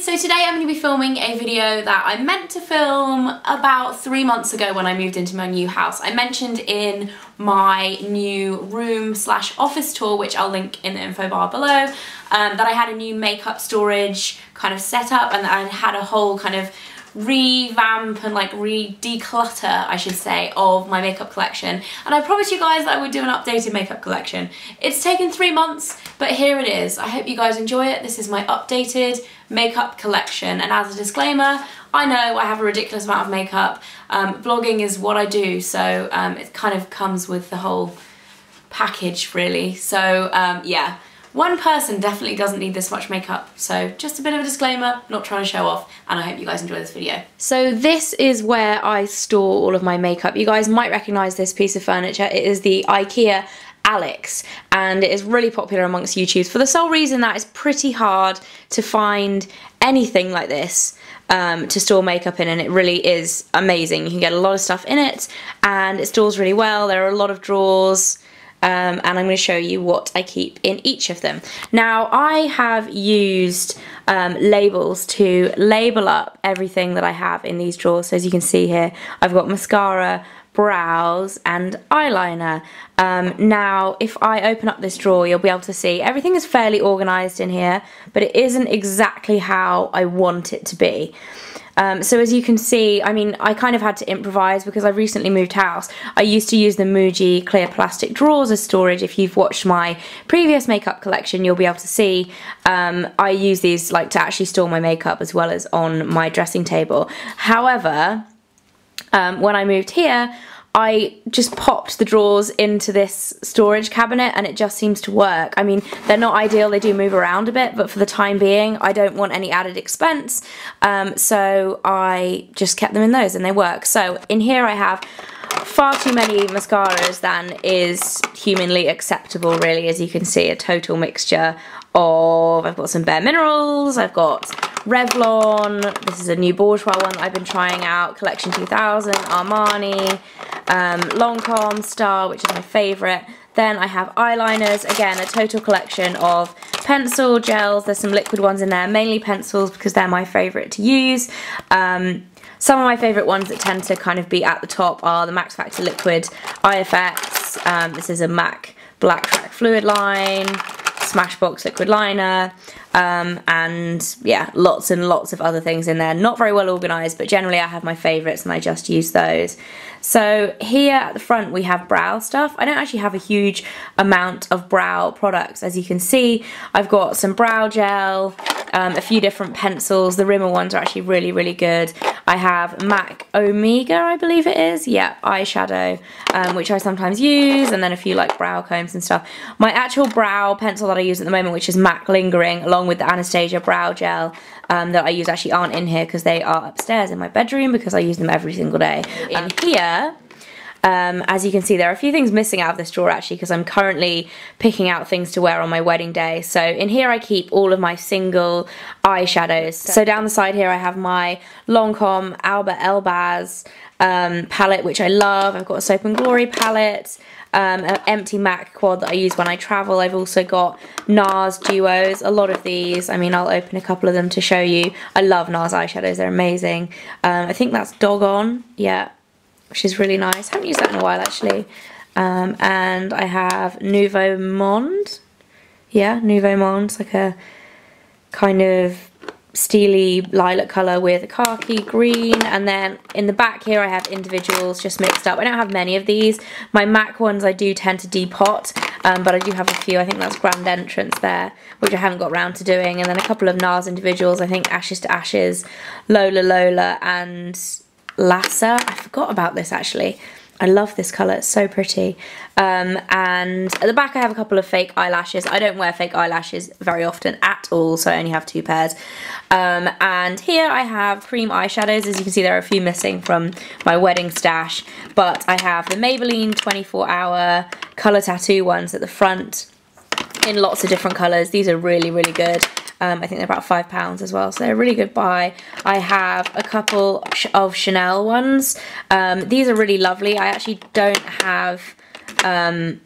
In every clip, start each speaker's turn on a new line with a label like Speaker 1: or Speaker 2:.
Speaker 1: so today I'm going to be filming a video that I meant to film about three months ago when I moved into my new house. I mentioned in my new room slash office tour, which I'll link in the info bar below, um, that I had a new makeup storage kind of set up and that I had a whole kind of revamp and like re-declutter, I should say, of my makeup collection. And I promised you guys that I would do an updated makeup collection. It's taken three months, but here it is. I hope you guys enjoy it. This is my updated makeup collection. And as a disclaimer, I know I have a ridiculous amount of makeup. Um, vlogging is what I do, so um, it kind of comes with the whole package, really. So um, yeah, one person definitely doesn't need this much makeup, so just a bit of a disclaimer, not trying to show off, and I hope you guys enjoy this video. So this is where I store all of my makeup. You guys might recognise this piece of furniture. It is the IKEA Alex and it is really popular amongst YouTubers for the sole reason that it's pretty hard to find anything like this um, to store makeup in and it really is amazing. You can get a lot of stuff in it and it stores really well. There are a lot of drawers um, and I'm going to show you what I keep in each of them. Now I have used um, labels to label up everything that I have in these drawers. So as you can see here, I've got mascara, brows and eyeliner. Um, now, if I open up this drawer, you'll be able to see everything is fairly organised in here, but it isn't exactly how I want it to be. Um, so as you can see, I mean, I kind of had to improvise because I recently moved house. I used to use the Muji clear plastic drawers as storage. If you've watched my previous makeup collection, you'll be able to see um, I use these like to actually store my makeup as well as on my dressing table. However, um, when I moved here, I just popped the drawers into this storage cabinet and it just seems to work. I mean, they're not ideal, they do move around a bit, but for the time being, I don't want any added expense. Um, so I just kept them in those and they work. So in here I have far too many mascaras than is humanly acceptable really as you can see a total mixture of I've got some Bare Minerals I've got Revlon this is a new Bourjois one that I've been trying out Collection 2000 Armani um, Lancome Star which is my favourite then I have eyeliners, again a total collection of pencil gels, there's some liquid ones in there, mainly pencils because they're my favourite to use. Um, some of my favourite ones that tend to kind of be at the top are the Max Factor Liquid IFX. Um, this is a MAC Black Track Fluidline, Smashbox Liquid Liner, um, and yeah, lots and lots of other things in there. Not very well organised, but generally I have my favourites and I just use those. So here at the front we have brow stuff. I don't actually have a huge amount of brow products. As you can see, I've got some brow gel, um, a few different pencils. The Rimmel ones are actually really, really good. I have MAC Omega, I believe it is. Yeah, eyeshadow, um, which I sometimes use, and then a few like brow combs and stuff. My actual brow pencil that I use at the moment, which is MAC Lingering, along with the Anastasia brow gel um, that I use actually aren't in here because they are upstairs in my bedroom because I use them every single day. In here, um, as you can see, there are a few things missing out of this drawer actually because I'm currently picking out things to wear on my wedding day. So in here I keep all of my single eyeshadows. So down the side here I have my Lancome Albert Elbaz um, palette, which I love. I've got a Soap and Glory palette, um, an empty MAC quad that I use when I travel. I've also got NARS duos, a lot of these. I mean, I'll open a couple of them to show you. I love NARS eyeshadows, they're amazing. Um, I think that's Dog On, yeah, which is really nice. Haven't used that in a while actually. Um, and I have Nouveau Monde. Yeah, Nouveau Monde. It's like a kind of steely lilac colour with a khaki green and then in the back here I have individuals just mixed up. I don't have many of these. My MAC ones I do tend to depot um, but I do have a few. I think that's Grand Entrance there which I haven't got round to doing and then a couple of NARS individuals. I think Ashes to Ashes, Lola Lola and Lhasa. I forgot about this actually. I love this colour, it's so pretty. Um, and at the back I have a couple of fake eyelashes. I don't wear fake eyelashes very often at all, so I only have two pairs. Um, and here I have cream eyeshadows. As you can see, there are a few missing from my wedding stash. But I have the Maybelline 24 Hour Colour Tattoo ones at the front in lots of different colours. These are really, really good. Um, I think they're about five pounds as well, so they're a really good buy. I have a couple of Chanel ones. Um, these are really lovely. I actually don't have um,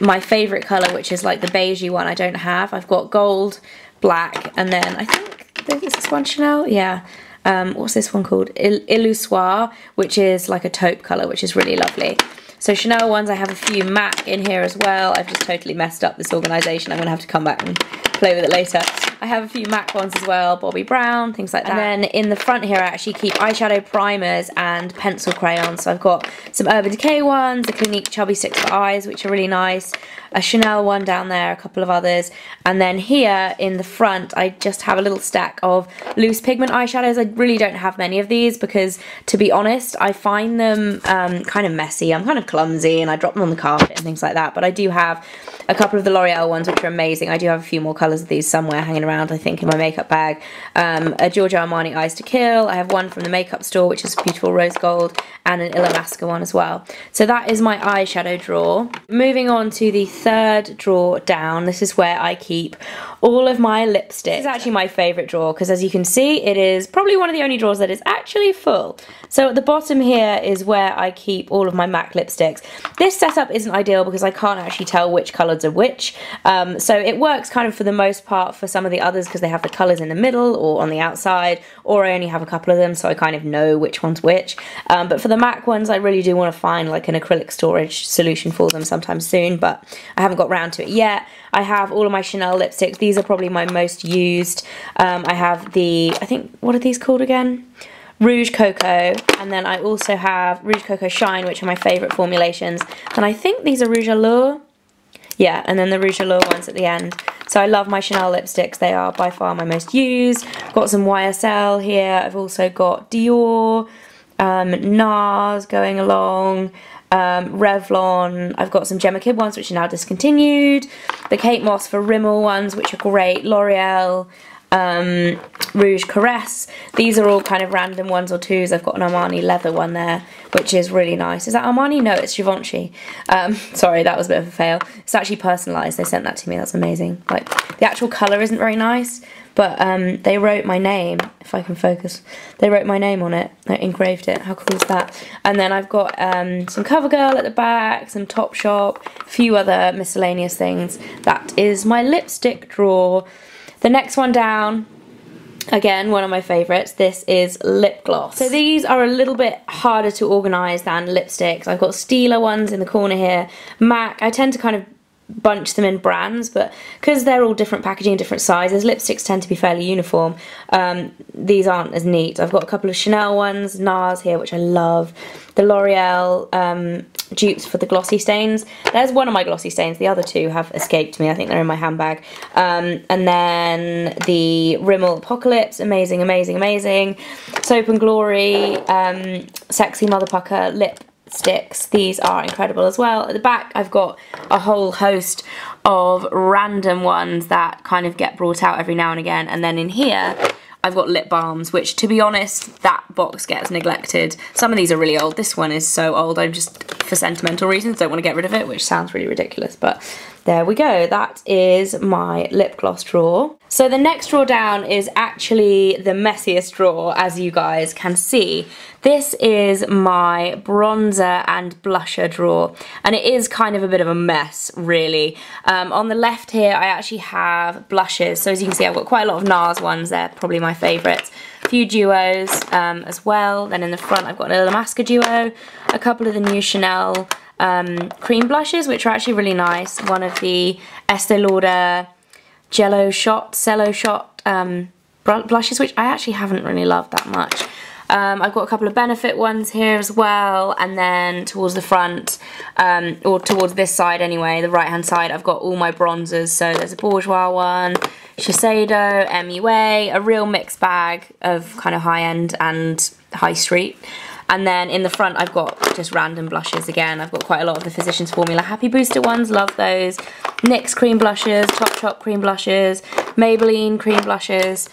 Speaker 1: my favourite colour, which is like the beigey one. I don't have. I've got gold, black, and then I think this, is one Chanel? Yeah. Um, what's this one called? Il Illusoire, which is like a taupe colour, which is really lovely. So Chanel ones, I have a few MAC in here as well. I've just totally messed up this organisation. I'm going to have to come back and play with it later. I have a few MAC ones as well, Bobbi Brown, things like that. And then in the front here, I actually keep eyeshadow primers and pencil crayons. So I've got some Urban Decay ones, the Clinique Chubby Sticks for Eyes, which are really nice a Chanel one down there, a couple of others. And then here in the front, I just have a little stack of loose pigment eyeshadows. I really don't have many of these because, to be honest, I find them um, kind of messy. I'm kind of clumsy and I drop them on the carpet and things like that. But I do have a couple of the L'Oreal ones, which are amazing. I do have a few more colours of these somewhere hanging around, I think, in my makeup bag. Um, a Giorgio Armani Eyes to Kill. I have one from the makeup store, which is beautiful rose gold, and an Illamasqua one as well. So that is my eyeshadow drawer. Moving on to the third drawer down, this is where I keep all of my lipsticks. This is actually my favourite drawer because as you can see, it is probably one of the only drawers that is actually full. So at the bottom here is where I keep all of my MAC lipsticks. This setup isn't ideal because I can't actually tell which colours are which. Um, so it works kind of for the most part for some of the others because they have the colours in the middle or on the outside, or I only have a couple of them so I kind of know which one's which. Um, but for the MAC ones, I really do want to find like an acrylic storage solution for them sometime soon, but I haven't got round to it yet. I have all of my Chanel lipsticks. These are probably my most used. Um, I have the, I think, what are these called again? Rouge Coco, and then I also have Rouge Coco Shine, which are my favourite formulations. And I think these are Rouge Allure. Yeah, and then the Rouge Allure ones at the end. So I love my Chanel lipsticks. They are by far my most used. Got some YSL here. I've also got Dior, um, NARS going along um, Revlon. I've got some Gemma Kidd ones which are now discontinued. The Kate Moss for Rimmel ones which are great. L'Oreal. Um, Rouge Caresse. These are all kind of random ones or twos. I've got an Armani leather one there, which is really nice. Is that Armani? No, it's Givenchy. Um, sorry, that was a bit of a fail. It's actually personalised. They sent that to me. That's amazing. Like, the actual colour isn't very nice, but um, they wrote my name, if I can focus. They wrote my name on it, they engraved it. How cool is that? And then I've got um, some CoverGirl at the back, some Topshop, a few other miscellaneous things. That is my lipstick drawer. The next one down, again one of my favourites this is lip gloss. So these are a little bit harder to organise than lipsticks. I've got Stila ones in the corner here. MAC I tend to kind of bunch them in brands but because they're all different packaging different sizes lipsticks tend to be fairly uniform um, these aren't as neat. I've got a couple of Chanel ones NARS here which I love the L'Oreal um, dupes for the glossy stains. There's one of my glossy stains the other two have escaped me I think they're in my handbag. Um, and then the Rimmel Apocalips amazing amazing amazing. Soap and Glory um, Sexy Mother Pucker lip sticks. These are incredible as well. At the back I've got a whole host of random ones that kind of get brought out every now and again and then in here I've got lip balms, which to be honest, that box gets neglected. Some of these are really old. This one is so old, I'm just, for sentimental reasons, don't want to get rid of it, which sounds really ridiculous, but there we go. That is my lip gloss drawer. So the next drawer down is actually the messiest drawer, as you guys can see. This is my bronzer and blusher drawer, and it is kind of a bit of a mess, really. Um, on the left here, I actually have blushes. So as you can see, I've got quite a lot of NARS ones. They're probably my favourites. A few duos um, as well. Then in the front, I've got an Illamasqua duo, a couple of the new Chanel um, cream blushes, which are actually really nice. One of the Estee Lauder Jello Shot, Cello Shot um, blushes, which I actually haven't really loved that much. Um, I've got a couple of Benefit ones here as well, and then towards the front, um, or towards this side anyway, the right hand side, I've got all my bronzers. So there's a Bourjois one, Shiseido, MUA, a real mixed bag of kind of high end and high street. And then in the front, I've got just random blushes again. I've got quite a lot of the Physicians Formula Happy Booster ones, love those. NYX cream blushes, Topshop cream blushes, Maybelline cream blushes.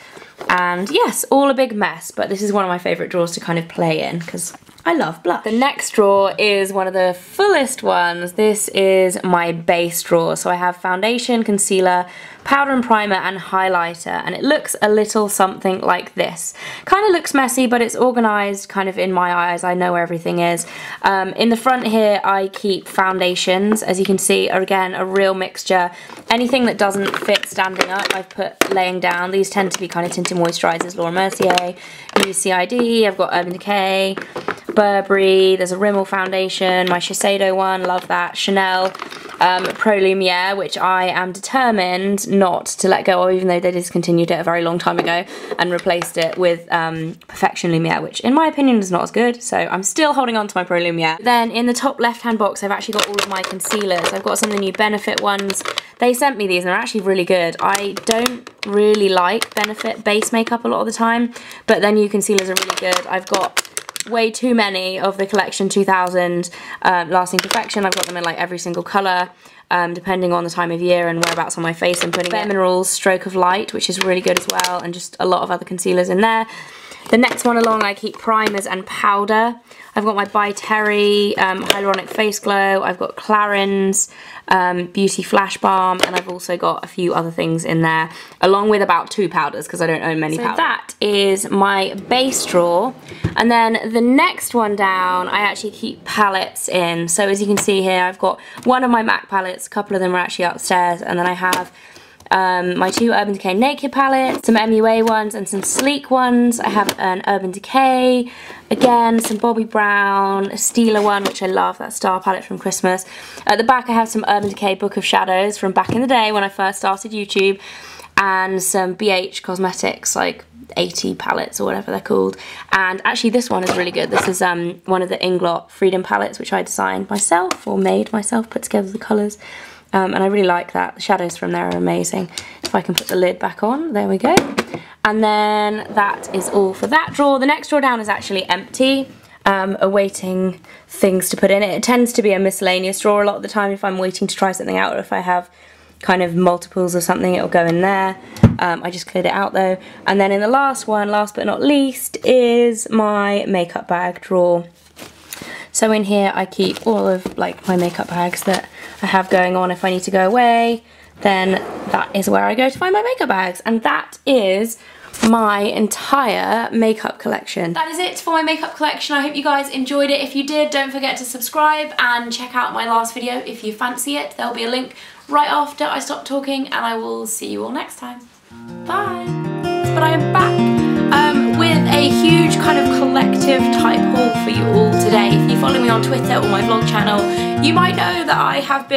Speaker 1: And yes, all a big mess, but this is one of my favourite drawers to kind of play in because I love blush. The next drawer is one of the fullest ones. This is my base drawer. So I have foundation, concealer, powder and primer and highlighter and it looks a little something like this. Kind of looks messy but it's organised kind of in my eyes. I know where everything is. Um, in the front here I keep foundations. As you can see are again a real mixture. Anything that doesn't fit standing up I've put laying down. These tend to be kind of tinted moisturisers. Laura Mercier, UCID, I've got Urban Decay, Burberry, there's a Rimmel foundation, my Shiseido one, love that, Chanel, um, Pro Lumiere, which I am determined not to let go of, even though they discontinued it a very long time ago and replaced it with um, Perfection Lumiere, which in my opinion is not as good, so I'm still holding on to my Pro Lumiere. Then in the top left-hand box, I've actually got all of my concealers. I've got some of the new Benefit ones. They sent me these and they're actually really good. I don't really like Benefit base makeup a lot of the time, but their new concealers are really good. I've got way too many of the collection 2000 um, lasting perfection. I've got them in like every single color um, depending on the time of year and whereabouts on my face. I'm putting Bare Minerals Stroke of Light which is really good as well and just a lot of other concealers in there the next one along I keep primers and powder I've got my By Terry um, Hyaluronic Face Glow. I've got Clarins um, Beauty Flash Balm. And I've also got a few other things in there. Along with about two powders because I don't own many so powders. that is my base drawer. And then the next one down, I actually keep palettes in. So as you can see here, I've got one of my MAC palettes. A couple of them are actually upstairs. And then I have um, my two Urban Decay Naked palettes, some MUA ones and some sleek ones. I have an Urban Decay, again, some Bobbi Brown, a Stila one, which I love, that star palette from Christmas. At the back I have some Urban Decay Book of Shadows from back in the day when I first started YouTube, and some BH Cosmetics, like 80 palettes or whatever they're called. And actually this one is really good. This is um, one of the Inglot Freedom palettes, which I designed myself, or made myself, put together the colours. Um, and I really like that. The shadows from there are amazing. If I can put the lid back on, there we go. And then that is all for that drawer. The next drawer down is actually empty, um, awaiting things to put in it. It tends to be a miscellaneous drawer a lot of the time if I'm waiting to try something out or if I have kind of multiples or something, it'll go in there. Um, I just cleared it out though. And then in the last one, last but not least, is my makeup bag drawer. So in here I keep all of like my makeup bags that I have going on if I need to go away. Then that is where I go to find my makeup bags. And that is my entire makeup collection. That is it for my makeup collection. I hope you guys enjoyed it. If you did, don't forget to subscribe and check out my last video if you fancy it. There'll be a link right after I stop talking and I will see you all next time. Bye. But I am back a huge kind of collective type haul for you all today. If you follow me on Twitter or my vlog channel, you might know that I have been